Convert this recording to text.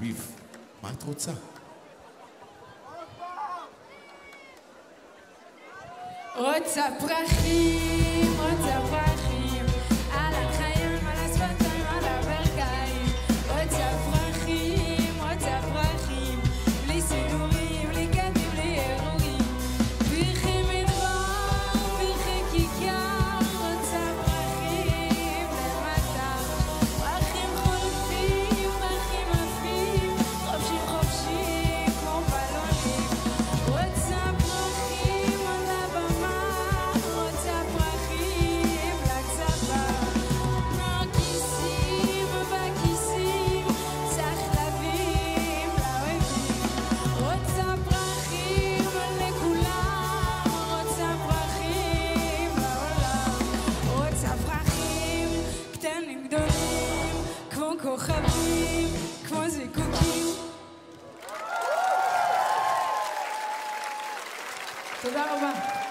ריב, מה את רוצה? רוצה פרחים כוכבים כמו זיקוקים. תודה רבה.